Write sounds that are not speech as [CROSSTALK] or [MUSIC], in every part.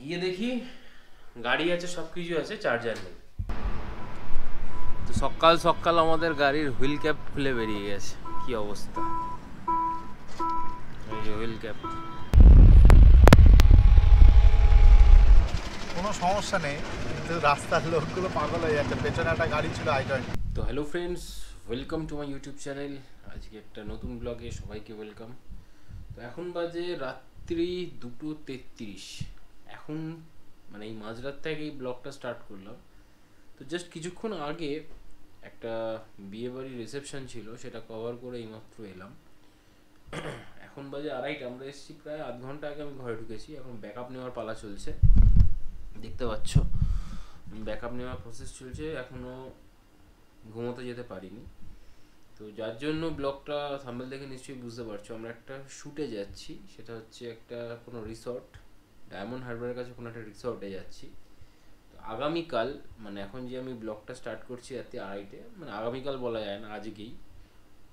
গিয়ে দেখি গাড়ি আছে সব কিছু আছে চার্জার নেই। তো সকাল সকাল আমাদের গাড়ির হুইল ক্যাপ খুলে বেরিয়ে গেছে। কি অবস্থা? এই যে হুইল ক্যাপ। কোনো সমস্যা নেই কিন্তু রাস্তার লোকগুলো পাগল হয়ে যাচ্ছে। পেছনে একটা গাড়ি ছিল আই টোয়েন্টি তো hello friends welcome to my YouTube channel আজকে একটা নতুন ব্লগে সবাইকে ওয়েলকাম তো এখন বাজে রাত্রি দুটো তেত্রিশ। এখন মানে এই মাঝরাত থেকে এই ব্লগটা স্টার্ট করলাম। তো জাস্ট কিছুক্ষণ আগে একটা বিয়ে বাড়ির রিসেপশন ছিল, সেটা কভার করে এইমাত্র এলাম। এখন বাজে আড়াইটা, আমরা এসেছি প্রায় আধ ঘণ্টা আগে আমি ঘরে ঢুকেছি, এখন ব্যাকআপ নেওয়ার পালা চলছে। দেখতে পাচ্ছ ব্যাকআপ নেওয়ার প্রসেস চলছে এখনও ঘুমোতে যেতে পারিনি। তো যার জন্য ব্লগটা থাম্বেল দেখে নিশ্চয়ই বুঝতে পারছ, আমরা একটা শ্যুটে যাচ্ছি, সেটা হচ্ছে একটা কোনো রিসর্ট ডায়মন্ড হারবারের কাছে কোনো একটা রিসর্টে যাচ্ছি। তো আগামীকাল মানে এখন যে আমি ব্লগটা স্টার্ট করছি রাত্রি আড়াইটে মানে আগামীকাল বলা যায় না, আজকেই।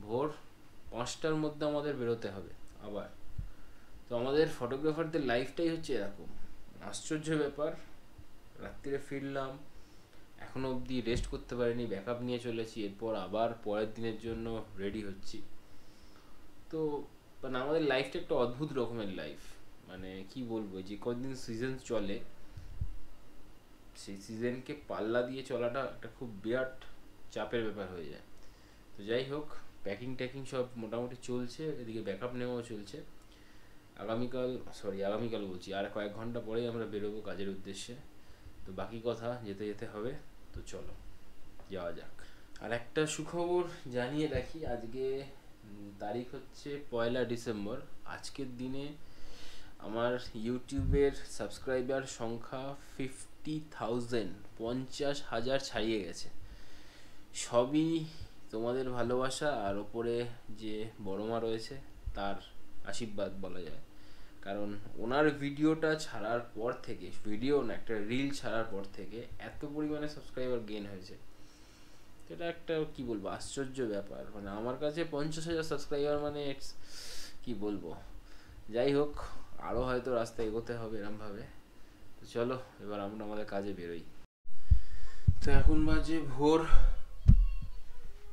ভোর পাঁচটার মধ্যে আমাদের বেরোতে হবে, আবার। তো আমাদের ফটোগ্রাফারদের লাইফটাই হচ্ছে এরকম। আশ্চর্য ব্যাপার, রাত্রিরে ফিরলাম, এখনও অবধি রেস্ট করতে পারিনি ব্যাকআপ নিয়ে চলেছি, এরপর আবার পরের দিনের জন্য রেডি হচ্ছি। তো মানে আমাদের লাইফটা একটা অদ্ভুত রকমের লাইফ মানে কি বলব, যে কদিন সিজন চলে, সেই সিজনকে পাল্লা দিয়ে চলাটা একটা খুব বিরাট চাপের ব্যাপার হয়ে যায়। তো যাই হোক প্যাকিং ট্যাকিং সব মোটামুটি চলছে, এদিকে ব্যাকআপ নেওয়াও চলছে। আগামীকাল সরি আগামীকাল বলছি, আর কয়েক ঘণ্টা পরেই আমরা বেরোবো কাজের উদ্দেশ্যে। তো বাকি কথা যেতে যেতে হবে, তো চলো, যাওয়া যাক। আর একটা সুখবর জানিয়ে রাখি, আজকে তারিখ হচ্ছে পয়লা ডিসেম্বর। আজকের দিনে আমার ইউটিউবের সাবস্ক্রাইবার সংখ্যা ফিফটি থাউজেন্ড পঞ্চাশ হাজার ছাড়িয়ে গেছে। সবই তোমাদের ভালোবাসা আর ওপরে যে বড় মা রয়েছে, তার আশীর্বাদ বলা যায়। কারণ ওনার ভিডিওটা ছাড়ার পর থেকে ভিডিও না, একটা রিল ছাড়ার পর থেকে এত পরিমাণে সাবস্ক্রাইবার গেন হয়েছে। এটা একটা, কি বলব, আশ্চর্য ব্যাপার। মানে আমার কাছে পঞ্চাশ হাজার সাবস্ক্রাইবার মানে it's, কি বলব? যাই হোক আরও হয়তো রাস্তায় এগোতে হবে এরমভাবে। তো চলো, এবার আমরা আমাদের কাজে বেরোই। তো এখন বাজে ভোর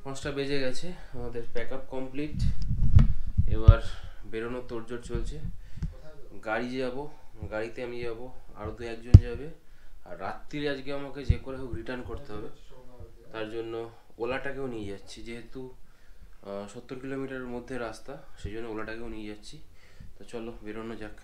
পাঁচটা বেজে গেছে, আমাদের প্যাক আপ কমপ্লিট এবার বেরোনোর তোড়জোড় চলছে। গাড়ি যাব, গাড়িতে আমি যাব আরও দু একজন যাবে। আর রাত্রিরে আজকে আমাকে যে করে হোক রিটার্ন করতে হবে। তার জন্য ওলাটাকেও নিয়ে যাচ্ছি, যেহেতু সত্তর কিলোমিটারের মধ্যে রাস্তা সেই জন্য ওলাটাকেও নিয়ে যাচ্ছি। তো চলো বেরোনো যাক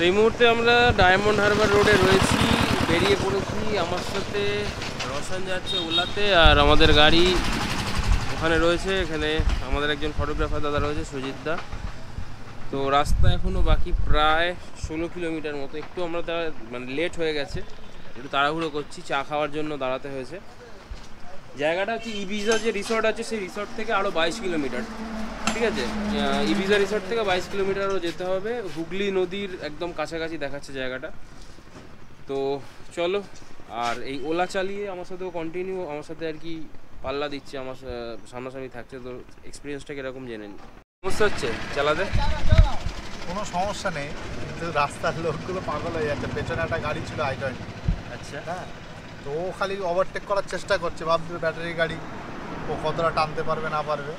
তো এই মুহূর্তে আমরা ডায়মন্ড হারবার রোডে রয়েছি, বেরিয়ে পড়েছি আমার সাথে রসান যাচ্ছে ওলাতে আর আমাদের গাড়ি ওখানে রয়েছে, এখানে আমাদের একজন ফটোগ্রাফার দাদা রয়েছে, সুজিত দা। তো রাস্তা এখনও বাকি প্রায় ষোলো কিলোমিটার মতো, একটু আমরা তারা মানে লেট হয়ে গেছে, একটু তাড়াহুড়ো করছি, চা খাওয়ার জন্য দাঁড়াতে হয়েছে। জায়গাটা হচ্ছে ইবিজা যে রিসর্ট আছে, সেই রিসর্ট থেকে আরও বাইশ কিলোমিটার। ঠিক আছে? ইবিজা রিসর্ট থেকে বাইশ কিলোমিটারও যেতে হবে। হুগলি নদীর একদম কাছাকাছি দেখাচ্ছে জায়গাটা। তো চলো আর এই ওলা চালিয়ে আমার সাথেও কন্টিনিউ আমার সাথে আর কি পাল্লা দিচ্ছে আমার সামনাসামনি থাকছে তো এক্সপিরিয়েন্সটা কীরকম জেনে নি। সমস্যা হচ্ছে? চালাতে কোনো সমস্যা নেই কিন্তু রাস্তার লোকগুলো পাগল হয়ে যাচ্ছে। পেছনে একটা গাড়ি ছিল আই টোয়েন্টি আচ্ছা। হ্যাঁ? তো ও খালি ওভারটেক করার চেষ্টা করছে ভাবছে ব্যাটারি গাড়ি ও কতটা টানতে পারবে না পারবে।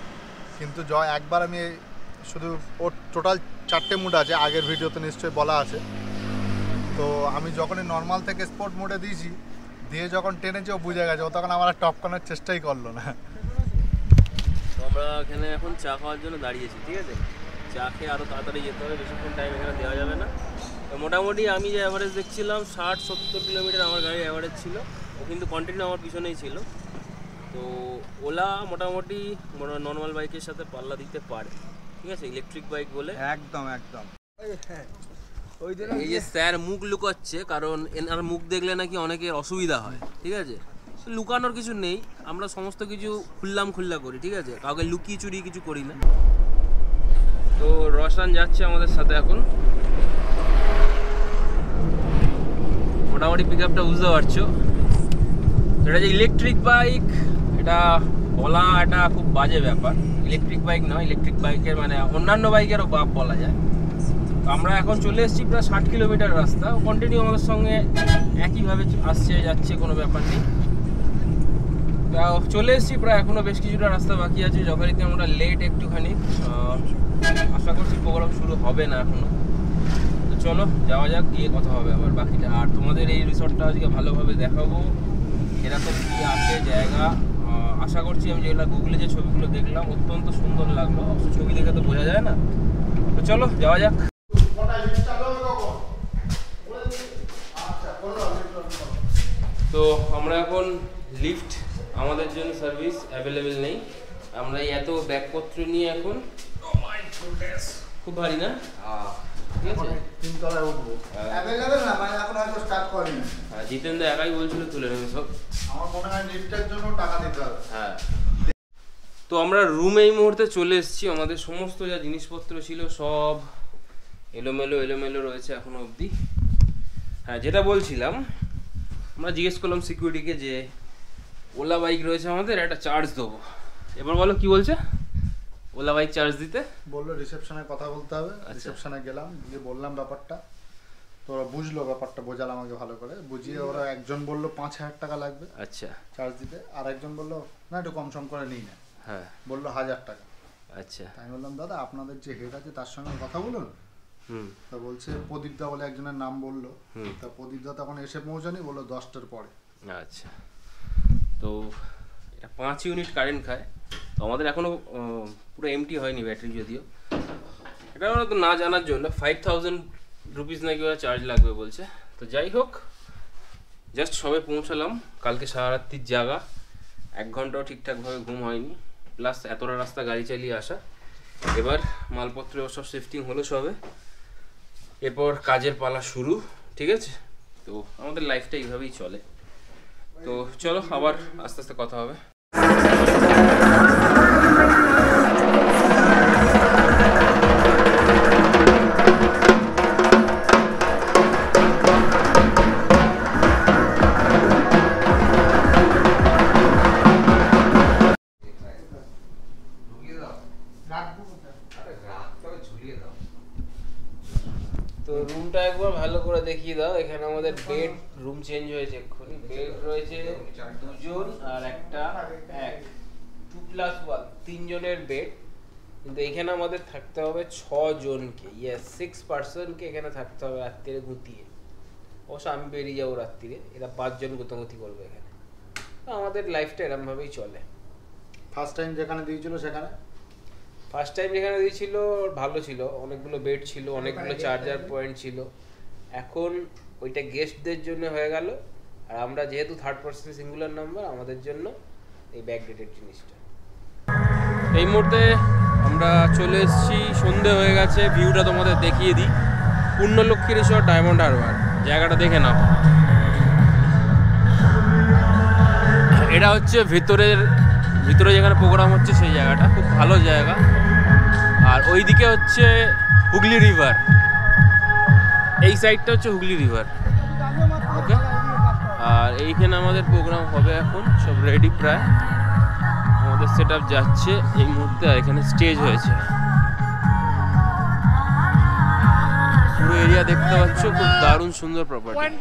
কিন্তু জয়, একবার আমি শুধু ওর টোটাল চারটে মুড আছে, আগের ভিডিওতে নিশ্চয়ই বলা আছে। তো আমি যখনই নর্মাল থেকে স্পোর্ট মোডে দিয়েছি, দিয়ে যখন টেনেছে ও বুঝে গেছে, ও তখন আমার টপ করার চেষ্টাই করল না। আমরা এখানে এখন চা খাওয়ার জন্য দাঁড়িয়েছি, ঠিক আছে? চা খেয়ে আরও তাড়াতাড়ি যেতে হবে, বেশিক্ষণ টাইম এখানে দেওয়া যাবে না। মোটামুটি আমি যে অ্যাভারেজ দেখছিলাম, ষাট সত্তর কিলোমিটার আমার গাড়ির অ্যাভারেজ ছিল, ও কিন্তু কন্টিনিউ আমার পিছনেই ছিল। তো ওলা মোটামুটি নর্মাল বাইকের সাথে পাল্লা দিতে পারে। ঠিক আছে? ইলেকট্রিক বাইক বলে। একদম একদম। এই যে স্যার মুখ লুকাচ্ছে কারণ এনার মুখ দেখলে নাকি অনেকের অসুবিধা হয়। ঠিক আছে? লুকানোর কিছু নেই। আমরা সমস্ত কিছু খুললাম খুল্লা করি ঠিক আছে? কাউকে লুকিয়ে চুরি কিছু করি না। তো রসান যাচ্ছে আমাদের সাথে এখন। মোটামুটি পিক আপটা বুঝতে পারছ। এটা যে ইলেকট্রিক বাইক এটা বলা একটা খুব বাজে ব্যাপার। ইলেকট্রিক বাইক নয় ইলেকট্রিক বাইকের মানে অন্যান্য বাইকেরও বাপ বলা যায়। তো আমরা এখন চলে এসেছি প্রায় ষাট কিলোমিটার রাস্তা। কন্টিনিউ আমাদের সঙ্গে একইভাবে আসছে, যাচ্ছে, কোনো ব্যাপার নেই। চলে এসেছি প্রায় এখনও বেশ কিছুটা রাস্তা বাকি আছে। যথারীতি আমরা লেট একটুখানি। আশা করছি প্রোগ্রাম শুরু হবে না এখনও তো চলো, যাওয়া যাক, গিয়ে কথা হবে আবার বাকিটা। আর তোমাদের এই রিসর্টটা আজকে ভালোভাবে দেখাবো। এরকম কী আছে জায়গা? আশা করছি আমি যেগুলো গুগলে যে ছবিগুলো দেখলাম, অত্যন্ত সুন্দর লাগল। ছবি দেখে তো বোঝা যায় না। তো চলো, যাওয়া যাক। তো আমরা এখন লিফট আমাদের জন্য সার্ভিস অ্যাভেলেবেল নেই। আমরা এত ব্যাগপত্র নিয়ে এখন খুব ভারী না? ঠিক আছে হ্যাঁ। মানে হ্যাঁ জিতেন দা একাই বলছিল তুলে নেবে সব। আমার মনে হয় লিফটের জন্য টাকা দিতে হবে। হ্যাঁ। তো আমরা রুমে এই মুহূর্তে চলে এসেছি। আমাদের সমস্ত যা জিনিসপত্র ছিল সব এলোমেলো এলোমেলো রয়েছে এখনও অবধি। হ্যাঁ যেটা বলছিলাম আমরা জিজ্ঞেস করলাম সিকিউরিটিকে যে ওলা বাইক রয়েছে আমাদের একটা চার্জ দেবো। এবার বলো কি বলছে? ওলা বাইক চার্জ দিতে? বলল রিসেপশনে কথা বলতে হবে। আচ্ছা। রিসেপশনে গেলাম গিয়ে বললাম ব্যাপারটা। তো ওরা বুঝলো ব্যাপারটা বোঝাল আমাকে ভালো করে। বুঝিয়ে ওরা একজন বলল পাঁচ হাজার টাকা লাগবে। আচ্ছা। চার্জ দিতে। আর একজন বলল না একটু কম সম করে নিই না। হ্যাঁ। বলল হাজার টাকা। আচ্ছা। আমি বললাম দাদা আপনাদের যে হেড আছে তার সঙ্গে কথা বলুন। হুম। তা বলছে প্রদীপ দা বলে একজনের নাম বলল। তা প্রদীপ দা তখন এসে পৌঁছানি বলল দশটার পরে। আচ্ছা। তো এটা পাঁচ ইউনিট কারেন্ট খায়। তো আমাদের এখনও আহ, পুরো এমটি হয়নি ব্যাটারি যদিও। এটা তো না জানার জন্য ফাইভ থাউজেন্ড রুপিস নাকি ওরা চার্জ লাগবে বলছে। তো যাই হোক জাস্ট সবে পৌঁছালাম কালকে সারা রাত্রির জাগা। এক ঘন্টাও ঠিকঠাকভাবে ঘুম হয়নি। প্লাস এতটা রাস্তা গাড়ি চালিয়ে আসা। এবার মালপত্র সব শিফটিং হলো সবে। এরপর কাজের পালা শুরু ঠিক আছে? তো আমাদের লাইফটা এইভাবেই চলে। তো চলো আবার আস্তে আস্তে কথা হবে। আমাদের বেড রুম চেঞ্জ হয়েছে এক্ষুনি। বেড রয়েছে দুজন আর একটা এক। টু প্লাস ওয়ান তিনজনের বেড কিন্তু এখানে আমাদের থাকতে হবে ছ জনকে ইয়েস সিক্স পার্সনকে এখানে থাকতে হবে রাত্রিরে গুতিয়ে। অবশ্য আমি বেরিয়ে যাব রাত্রিরে। এরা পাঁচজন গুতাগুতি করবে এখানে। আমাদের লাইফটা এরমভাবেই চলে। ফার্স্ট টাইম যেখানে দিয়েছিল সেখানে? ফার্স্ট টাইম যেখানে দিয়েছিল ভালো ছিল। অনেকগুলো বেড ছিল অনেকগুলো চার্জার পয়েন্ট ছিল। এখন ওইটা গেস্টদের জন্য হয়ে গেল। আর আমরা যেহেতু থার্ড পার্সন সিঙ্গুলার নাম্বার আমাদের জন্য এই ব্যাকডেটেড জিনিসটা। এই মুহূর্তে আমরা চলে এসেছি, সন্ধে হয়ে গেছে ভিউটা তোমাদের দেখিয়ে দিই। পূর্ণলক্ষ্মী রিসর্ট ডায়মন্ড হারবার জায়গাটা দেখে নাও। এটা হচ্ছে ভেতরের, ভিতরে যেখানে প্রোগ্রাম হচ্ছে সেই জায়গাটা। খুব ভালো জায়গা। আর ওইদিকে হচ্ছে হুগলি রিভার এই সাইডটা হচ্ছে হুগলি রিভার ওকে? আর এইখানে আমাদের প্রোগ্রাম হবে এখন, সব রেডি প্রায়। আমাদের সেট যাচ্ছে এই মুহূর্তে আর এখানে স্টেজ হয়েছে। পুরো এরিয়া দেখতে পাচ্ছ, খুব দারুণ সুন্দর প্রপার্টি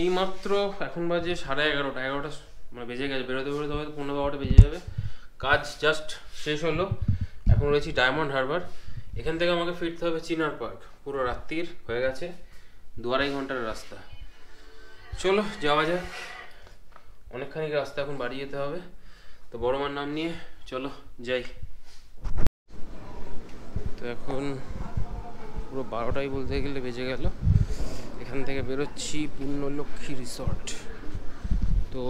এই মাত্র এখন বাজে সাড়ে এগারোটা এগারোটা মানে বেজে গেছে, বেরোতে বেরোতে হয়তো পনেরো বারোটা বেজে যাবে। কাজ জাস্ট শেষ হলো। এখন রয়েছি ডায়মন্ড হারবার এখান থেকে আমাকে ফিরতে হবে চিনার পার্ক। পুরো রাত্রির হয়ে গেছে, দু আড়াই ঘণ্টার রাস্তা। চলো, যাওয়া যাক। অনেকখানি রাস্তা এখন বাড়ি যেতে হবে। তো বড় মার নাম নিয়ে চলো, যাই। তো এখন পুরো বারোটাই বলতে গেলে বেজে গেল। এখান থেকে বেরোচ্ছি পূর্ণলক্ষ্মী রিসর্ট। তো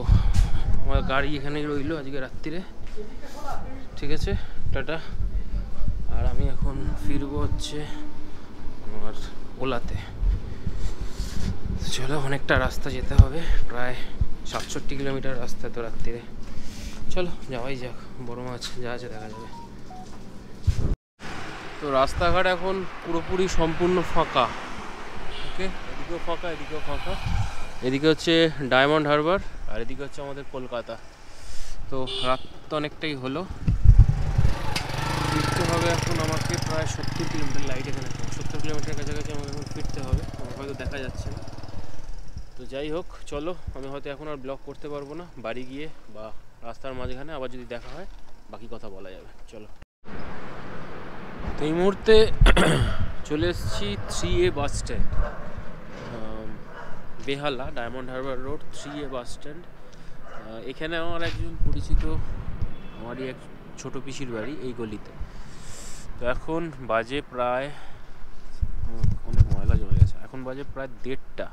আমার গাড়ি এখানেই রইল আজকে রাত্রিরে। ঠিক আছে, টাটা। আর আমি এখন ফিরবো হচ্ছে আমার ওলাতে। চলো, অনেকটা রাস্তা যেতে হবে, প্রায় সাতষট্টি কিলোমিটার রাস্তা তো রাত্রিরে চলো, যাওয়াই যাক, বড় মাছ যা আছে দেখা যাবে। তো রাস্তাঘাট এখন পুরোপুরি সম্পূর্ণ ফাঁকা। ওকে, এদিকেও ফাঁকা এদিকেও ফাঁকা। এদিকে হচ্ছে ডায়মন্ড হারবার, আর এদিকে হচ্ছে আমাদের কলকাতা। তো রাত তো অনেকটাই হলো। এখন আমাকে প্রায় সত্তর কিলোমিটার লাইট এখানে সত্তর কিলোমিটার কাছাকাছি আমাকে এখন ফিরতে হবে। আমার হয়তো দেখা যাচ্ছে না। তো যাই হোক, চলো, আমি হয়তো এখন আর ব্লগ করতে পারব না। বাড়ি গিয়ে বা রাস্তার মাঝখানে আবার যদি দেখা হয়, বাকি কথা বলা যাবে। চলো। তো এই মুহূর্তে [CLEARS THROAT] চলে এসেছি three A bus stand Behala diamond harbour road three A bus stand এখানে আমার একজন পরিচিত, আমারই এক ছোট পিসির বাড়ি এই গলিতে। তো এখন বাজে প্রায়, অনেক ময়লা জমে গেছে। এখন বাজে প্রায় দেড়টা।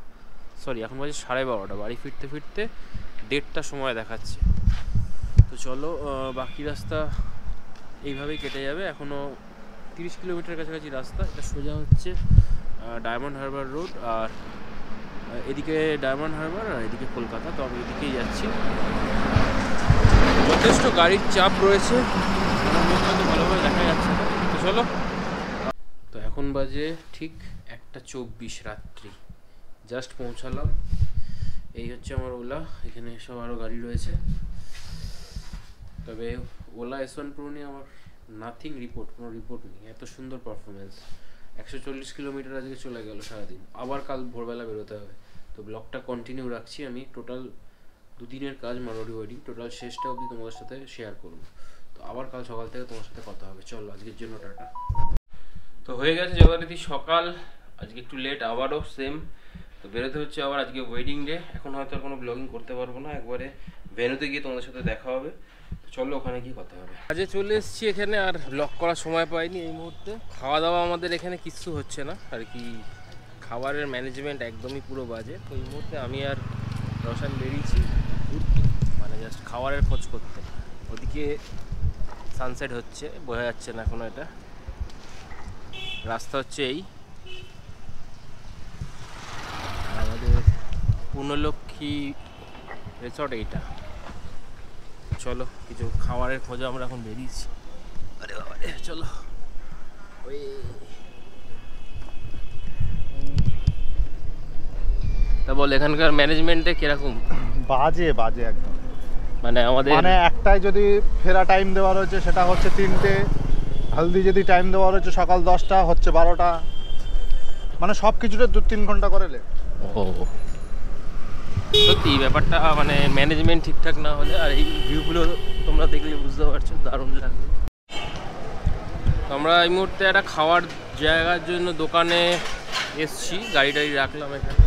সরি এখন বাজে সাড়ে বারোটা। বাড়ি ফিরতে ফিরতে দেড়টা সময় দেখাচ্ছে। তো চলো বাকি রাস্তা এইভাবেই কেটে যাবে। এখনও তিরিশ কিলোমিটার কাছাকাছি রাস্তা। এটা সোজা হচ্ছে ডায়মন্ড হারবার রোড আর এদিকে ডায়মন্ড হারবার আর এদিকে কলকাতা। তো আমি এদিকেই যাচ্ছি। যথেষ্ট গাড়ির চাপ রয়েছে। ভালোভাবে দেখা যাচ্ছে না। চলো। তো এখন বাজে ঠিক একটা চব্বিশ রাত্রি। জাস্ট পৌঁছালাম। এই হচ্ছে আমার ওলা, এখানে সব আরও গাড়ি রয়েছে। তবে ওলা এস ওয়ান প্রো নিয়ে আমার নাথিং রিপোর্ট কোনো রিপোর্ট নেই। এত সুন্দর পারফরমেন্স একশো চল্লিশ কিলোমিটার আজকে চলে গেল সারাদিন। আবার কাল ভোরবেলা বেরোতে হবে। তো ব্লগটা কন্টিনিউ রাখছি। আমি টোটাল দুদিনের কাজ মারোয়ারি ওয়েডিং টোটাল শেষটা অবধি তোমাদের সাথে শেয়ার করব। আবার কাল সকাল থেকে তোমার সাথে কথা হবে। চলো আজকের জন্য টাটা। তো হয়ে গেছে যথারীতি সকাল। আজকে একটু লেট আবারও সেম তো বেরোতে হচ্ছে আবার আজকে ওয়েডিং ডে এখন হয়তো আর কোনো ব্লগিং করতে পারব না। একবারে ভেনুতে গিয়ে তোমাদের সাথে দেখা হবে। তো চলো ওখানে গিয়ে কথা হবে। আজকে চলে এসেছি এখানে আর ব্লগ করার সময় পাইনি এই মুহূর্তে। খাওয়া দাওয়া আমাদের এখানে কিচ্ছু হচ্ছে না। আর কি খাবারের ম্যানেজমেন্ট একদমই পুরো বাজে। তো এই মুহূর্তে আমি আর রসান বেরিয়েছি ঘুরতে। মানে জাস্ট খাবারের খোঁজ করতে। ওদিকে সানসেট হচ্ছে বোঝা যাচ্ছে না এখনও এটা। রাস্তা হচ্ছে এই। আমাদের পূর্ণলক্ষ্মী রিসর্ট এইটা। চলো কিছু খাবারের খোঁজে আমরা এখন বেরিয়েছি। আরে বাবা রে, চলো। ওই। তা বল এখানকার ম্যানেজমেন্টে কীরকম? বাজে বাজে একদম। মানে আমাদের মানে একটাই যদি ফেরা টাইম দেওয়া রয়েছে সেটা হচ্ছে তিনটে। হলদি যদি টাইম দেওয়া রয়েছে সকাল দশটা হচ্ছে বারোটা। মানে সব কিছুতে দু তিন ঘণ্টা করে লেট ও। সত্যি ব্যাপারটা মানে ম্যানেজমেন্ট ঠিকঠাক না হলে আর এই ভিউগুলো তোমরা দেখলে বুঝতে পারছ দারুণ লাগবে। আমরা এই মুহূর্তে একটা খাওয়ার জায়গার জন্য দোকানে এসছি গাড়ি টাড়ি রাখলাম এখানে।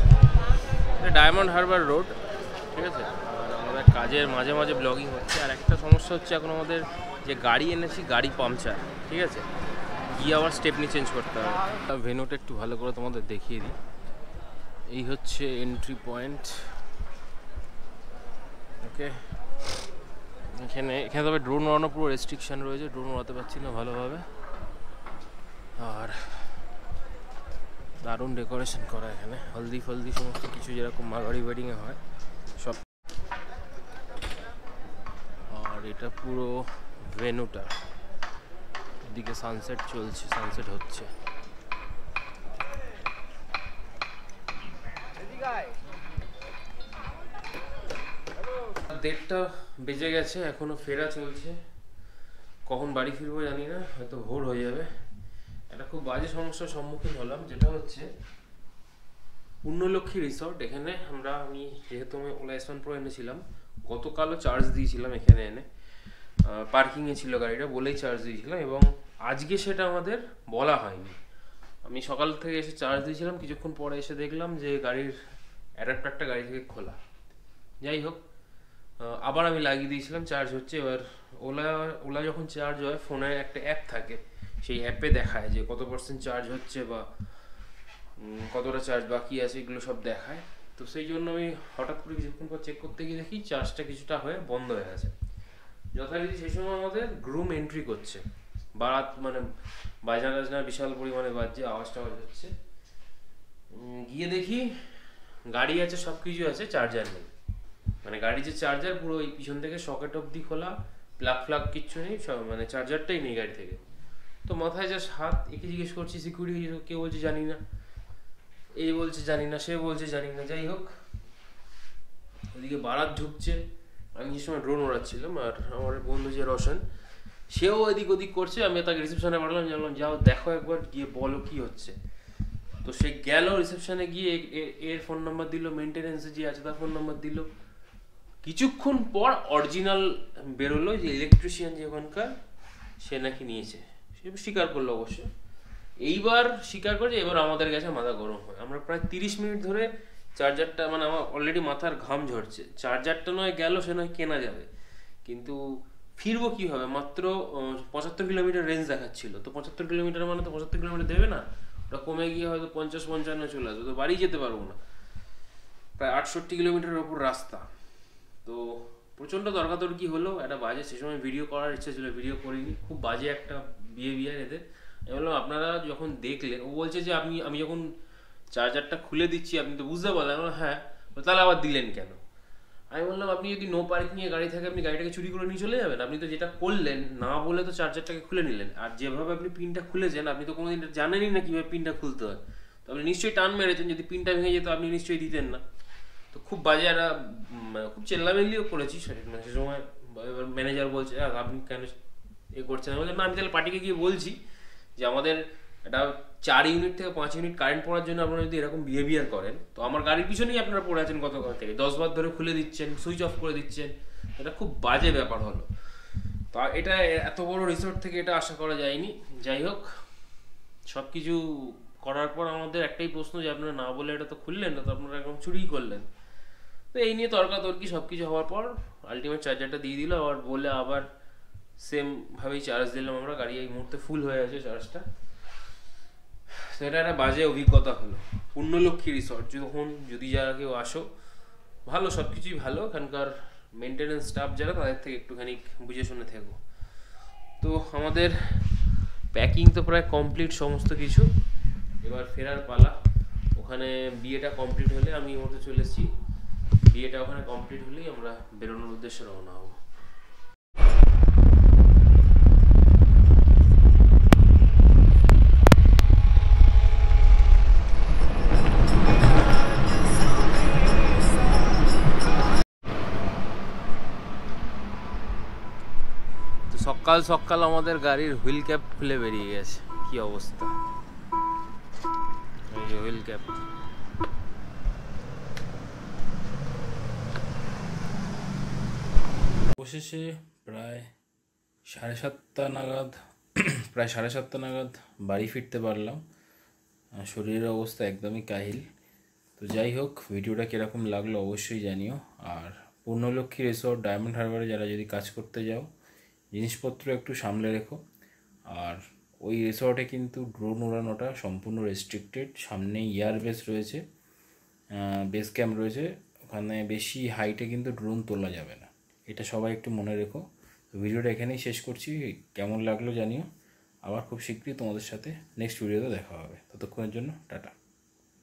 ডায়মন্ড হারবার রোড ঠিক আছে? কাজের মাঝে মাঝে ব্লগিং হচ্ছে। আর একটা সমস্যা হচ্ছে এখন আমাদের যে গাড়ি এনেছি, গাড়ি পাংচার ঠিক আছে? গিয়ে আবার স্টেপনি চেঞ্জ করতে হবে। তা ভেনুটা একটু ভালো করে তোমাদের দেখিয়ে দিই। এই হচ্ছে এন্ট্রি পয়েন্ট ওকে এখানে এখানে তবে ড্রোন উড়ানো পুরো রেস্ট্রিকশন রয়েছে। ড্রোন উড়াতে পারছি না ভালোভাবে। আর দারুণ ডেকোরেশন করা এখানে। হলদি ফলদি সমস্ত কিছু যেরকম মারোয়ারি ওয়েডিংয়ে হয় সব আর এটা পুরো ভেনুটা। এদিকে সানসেট চলছে সানসেট হচ্ছে। দেড়টা বেজে গেছে, এখনও ফেরা চলছে। কখন বাড়ি ফিরবো জানি না, হয়তো ভোর হয়ে যাবে। একটা খুব বাজে সমস্যার সম্মুখীন হলাম, যেটা হচ্ছে পূর্ণলক্ষ্মী রিসর্ট এখানে আমরা, আমি যেহেতু আমি ওলা এস ওয়ান প্রো এনেছিলাম গতকালও চার্জ দিয়েছিলাম এখানে এনে। পার্কিংয়ে ছিল গাড়িটা, বলেই চার্জ দিয়েছিলাম এবং আজকে সেটা আমাদের বলা হয়নি। আমি সকাল থেকে এসে চার্জ দিয়েছিলাম, কিছুক্ষণ পরে এসে দেখলাম যে গাড়ির অ্যাডাপ্টারটা গাড়ি থেকে খোলা। যাই হোক আবার আমি লাগিয়ে দিয়েছিলাম চার্জ হচ্ছে। এবার ওলা ওলা যখন চার্জ হয় ফোনে একটা অ্যাপ থাকে। সেই অ্যাপে দেখায় যে কত পার্সেন্ট চার্জ হচ্ছে বা কতটা চার্জ বাকি আছে, এগুলো সব দেখায়। তো সেই জন্য আমি হঠাৎ করে কিছুক্ষণ পর চেক করতে গিয়ে দেখি চার্জটা কিছুটা হয়ে বন্ধ হয়ে গেছে। যথারীতি সেই সময় আমাদের গ্রুম এন্ট্রি করছে। বারাত মানে বাজনা টাজনা বিশাল পরিমাণে বাজছে আওয়াজটা হচ্ছে। উম, গিয়ে দেখি গাড়ি আছে সব কিছু আছে চার্জার নেই। মানে গাড়ি যে চার্জার পুরো ওই পিছন থেকে সকেট অবধি খোলা প্লাগ ফ্লাগ কিচ্ছু নেই সব মানে চার্জারটাই নেই গাড়ি থেকে। তো মাথায় জাস্ট হাত একে জিজ্ঞেস করছি সিকিউরিটি কেউ বলছে জানি না। এই বলছে, জানি না, সে বলছে, জানি না। যাই হোক, ওদিকে বারাত ঢুকছে। আমি সেই সময় ড্রোন ওড়াচ্ছিলাম, আর আমার বন্ধু যে রোশন, সেও এদিক ওদিক করছে। আমি তাকে রিসেপশনে পাঠালাম, জানলাম, যাও, দেখো একবার, গিয়ে বলো কি হচ্ছে? তো সে গেল রিসেপশনে গিয়ে এর ফোন নাম্বার দিল মেনটেনেন্সে যে আছে তার ফোন নাম্বার দিল। কিছুক্ষণ পর অরিজিনাল বেরোলো যে ইলেকট্রিশিয়ান যে ওখানকার, সে নাকি নিয়েছে। সে স্বীকার করল অবশ্য। এইবার স্বীকার করে যে এবার আমাদের কাছে মাথা গরম হয়। আমরা প্রায় তিরিশ মিনিট ধরে চার্জারটা মানে আমার অলরেডি মাথার ঘাম ঝরছে। চার্জারটা নয় গেল, সে নয় কেনা যাবে। কিন্তু ফিরবো কী হবে? মাত্র পঁচাত্তর কিলোমিটার রেঞ্জ দেখাচ্ছিল। তো পঁচাত্তর কিলোমিটার মানে তো পঁচাত্তর কিলোমিটার দেবে না? ওটা কমে গিয়ে হয়তো পঞ্চাশ, পঞ্চান্ন চলে আসবে। তো বাড়ি যেতে পারব না। প্রায় আটষট্টি কিলোমিটারের ওপর রাস্তা। তো প্রচণ্ড দরকার তর্কাতর্কি হলো। একটা বাজে, সে সময় ভিডিও করার ইচ্ছা ছিল। ভিডিও করিনি। খুব বাজে একটা বিহেভিয়ার এদের আমি বললাম আপনারা যখন দেখলেন ও বলছে যে আপনি আমি যখন চার্জারটা খুলে দিচ্ছি আপনি তো বুঝতে পারলেন। হ্যাঁ। তাহলে আবার দিলেন কেন? আমি বললাম আপনি যদি নো পার্কিং এ গাড়ি থাকে আপনি গাড়িটাকে চুরি করে নিয়ে চলে যাবেন? আপনি তো যেটা করলেন না বলে তো চার্জারটাকে খুলে নিলেন। আর যেভাবে আপনি পিনটা খুলেছেন আপনি তো কোনোদিন জানেনই না কীভাবে পিনটা খুলতে হয়। তো আপনি নিশ্চয়ই টান মেরেছেন যদি পিনটা ভেঙে যেত আপনি নিশ্চয়ই দিতেন না। তো খুব বাজে একটা উম, খুব চেল্লামেল্লিও করেছি। মানে সে সময় ম্যানেজার বলছে "আহ, আপনি কেন এ করছেন? আমি না আমি তাহলে পার্টিকে গিয়ে বলছি। যে আমাদের এটা চার ইউনিট থেকে পাঁচ ইউনিট কারেন্ট পড়ার জন্য আপনারা যদি এরকম বিহেভিয়ার করেন, তো আমার গাড়ির পিছনেই আপনারা পড়ে আছেন গতকাল থেকে। দশ বার ধরে খুলে দিচ্ছেন সুইচ অফ করে দিচ্ছেন। এটা খুব বাজে ব্যাপার হলো। তো এটা এত বড় রিসোর্ট থেকে এটা আশা করা যায়নি। যাই হোক সব কিছু করার পর আমাদের একটাই প্রশ্ন যে আপনারা না বলে এটা তো খুললেন না, তো আপনারা এখন চুরিই করলেন। তো এই নিয়ে তর্কাতর্কি সব কিছু হওয়ার পর আলটিমেট চার্জারটা দিয়ে দিল, আবার বলে আবার সেম ভাবেই চার্জ দিলাম আমরা, গাড়ি এই মুহূর্তে ফুল হয়ে আছে চার্জটা তো এটা একটা বাজে অভিজ্ঞতা হলো। পূর্ণলক্ষ্মী রিসর্ট যখন যদি যারা কেউ আসো, ভালো সব কিছুই ভালো, এখানকার মেনটেনেন্স স্টাফ যারা, তাদের থেকে একটুখানি বুঝে শুনে থেকো। তো আমাদের প্যাকিং তো প্রায় কমপ্লিট সমস্ত কিছু। এবার ফেরার পালা। ওখানে বিয়েটা কমপ্লিট হলে আমি মুহূর্তে চলে এসেছি। বিয়েটা ওখানে কমপ্লিট হলেই আমরা বেরোনোর উদ্দেশ্যে রওনা হব। সকাল সকাল আমাদের গাড়ির হুইল ক্যাপ খুলে বেরিয়ে গেছে। কি অবস্থা? Wheel cap. অবশেষে প্রায় সাড়ে সাতটা নাগাদ, [CLEARS THROAT] প্রায় সাড়ে সাতটা নাগাদ বাড়ি ফিরতে পারলাম। শরীরের অবস্থা একদমই কাহিল। তো যাই হোক, ভিডিওটা কীরকম লাগল অবশ্যই জানিও। আর পূর্ণলক্ষ্মী রিসোর্ট, ডায়মন্ড হারবারে যারা যদি কাজ করতে যাও জিনিসপত্র একটু সামলে রেখো। আর ওই রিসর্টে কিন্তু ড্রোন ওড়ানোটা সম্পূর্ণ রেস্ট্রিক্টেড সামনে ইয়ার বেস রয়েছে বেস ক্যাম্প রয়েছে। ওখানে বেশি হাইটে কিন্তু ড্রোন তোলা যাবে না। এটা সবাই একটু মনে রেখো। ভিডিওটা এখানেই শেষ করছি। কেমন লাগল জানিও। আবার খুব শীঘ্রই তোমাদের সাথে নেক্সট ভিডিওতে দেখা হবে। ততক্ষণের জন্য টাটা।